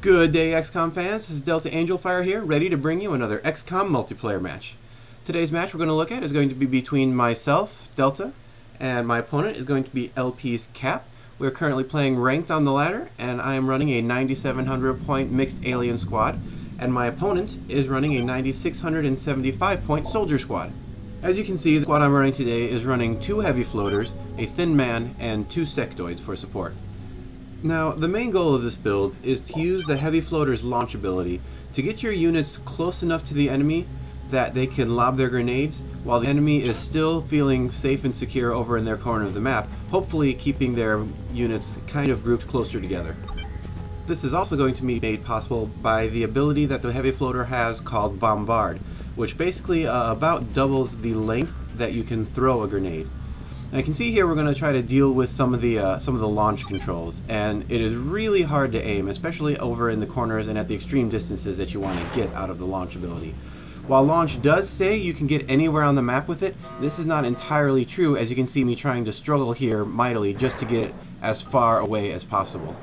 Good day, XCOM fans. This is Delta Angelfire here, ready to bring you another XCOM multiplayer match. Today's match we're going to look at is going to be between myself, Delta, and my opponent is going to be LP's Cap. We're currently playing ranked on the ladder, and I am running a 9700 point mixed alien squad, and my opponent is running a 9675 point soldier squad. As you can see, the squad I'm running today is running two heavy floaters, a thin man, and two sectoids for support. Now, the main goal of this build is to use the Heavy Floater's launch ability to get your units close enough to the enemy that they can lob their grenades while the enemy is still feeling safe and secure over in their corner of the map, hopefully keeping their units kind of grouped closer together. This is also going to be made possible by the ability that the Heavy Floater has called Bombard, which basically uh, about doubles the length that you can throw a grenade. I can see here we're going to try to deal with some of the uh, some of the launch controls, and it is really hard to aim, especially over in the corners and at the extreme distances that you want to get out of the launch ability. While launch does say you can get anywhere on the map with it, this is not entirely true as you can see me trying to struggle here mightily just to get as far away as possible.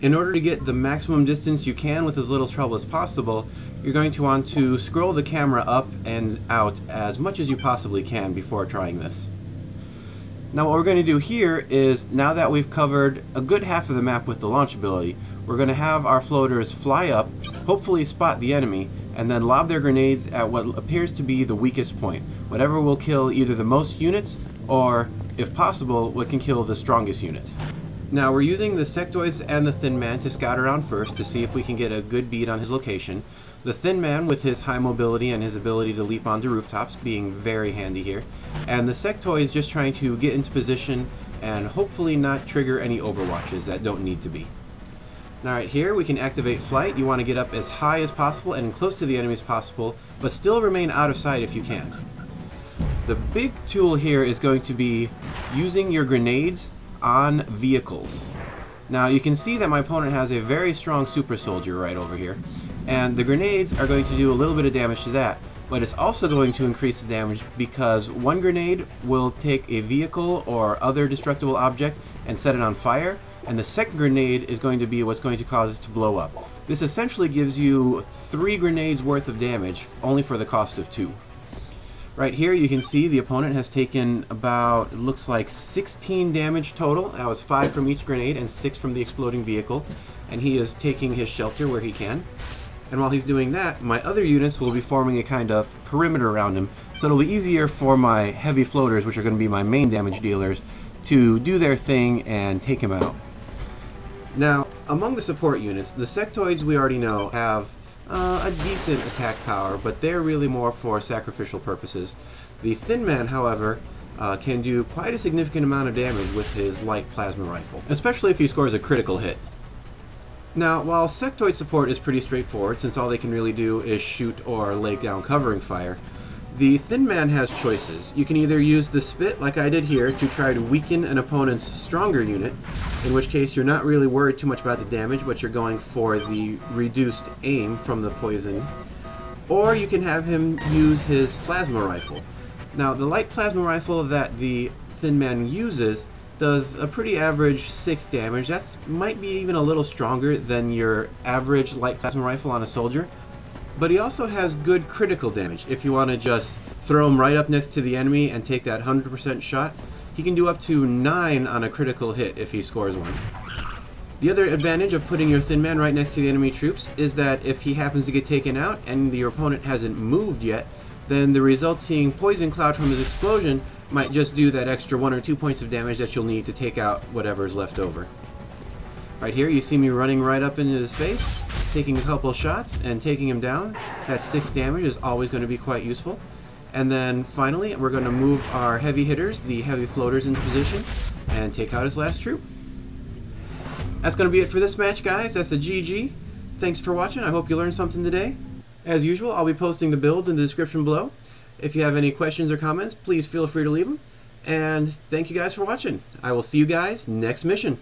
In order to get the maximum distance you can with as little trouble as possible, you're going to want to scroll the camera up and out as much as you possibly can before trying this. Now what we're going to do here is, now that we've covered a good half of the map with the launch ability, we're going to have our floaters fly up, hopefully spot the enemy, and then lob their grenades at what appears to be the weakest point. Whatever will kill either the most units, or, if possible, what can kill the strongest unit. Now we're using the sectoids and the Thin Man to scout around first to see if we can get a good bead on his location. The Thin Man with his high mobility and his ability to leap onto rooftops being very handy here. And the sectoids just trying to get into position and hopefully not trigger any overwatches that don't need to be. Alright, here we can activate flight. You want to get up as high as possible and close to the enemy as possible, but still remain out of sight if you can. The big tool here is going to be using your grenades on vehicles. Now you can see that my opponent has a very strong super soldier right over here, and the grenades are going to do a little bit of damage to that, but it's also going to increase the damage because one grenade will take a vehicle or other destructible object and set it on fire, and the second grenade is going to be what's going to cause it to blow up. This essentially gives you three grenades worth of damage, only for the cost of two. Right here you can see the opponent has taken about, it looks like 16 damage total. That was 5 from each grenade and 6 from the exploding vehicle. And he is taking his shelter where he can. And while he's doing that, my other units will be forming a kind of perimeter around him. So it'll be easier for my heavy floaters, which are going to be my main damage dealers, to do their thing and take him out. Now, among the support units, the sectoids we already know have uh, a decent attack power, but they're really more for sacrificial purposes. The Thin Man, however, uh, can do quite a significant amount of damage with his light plasma rifle, especially if he scores a critical hit. Now, while sectoid support is pretty straightforward, since all they can really do is shoot or lay down covering fire, the Thin Man has choices. You can either use the Spit, like I did here, to try to weaken an opponent's stronger unit, in which case you're not really worried too much about the damage, but you're going for the reduced aim from the poison. Or you can have him use his Plasma Rifle. Now, the light Plasma Rifle that the Thin Man uses does a pretty average 6 damage. That's might be even a little stronger than your average light Plasma Rifle on a soldier. But he also has good critical damage. If you want to just throw him right up next to the enemy and take that 100% shot, he can do up to 9 on a critical hit if he scores one. The other advantage of putting your Thin Man right next to the enemy troops is that if he happens to get taken out and your opponent hasn't moved yet, then the resulting poison cloud from his explosion might just do that extra 1 or 2 points of damage that you'll need to take out whatever's left over. Right here you see me running right up into his face taking a couple shots and taking him down. That 6 damage is always going to be quite useful. And then finally, we're going to move our heavy hitters, the heavy floaters, into position and take out his last troop. That's going to be it for this match, guys. That's a GG. Thanks for watching. I hope you learned something today. As usual, I'll be posting the builds in the description below. If you have any questions or comments, please feel free to leave them. And thank you guys for watching. I will see you guys next mission.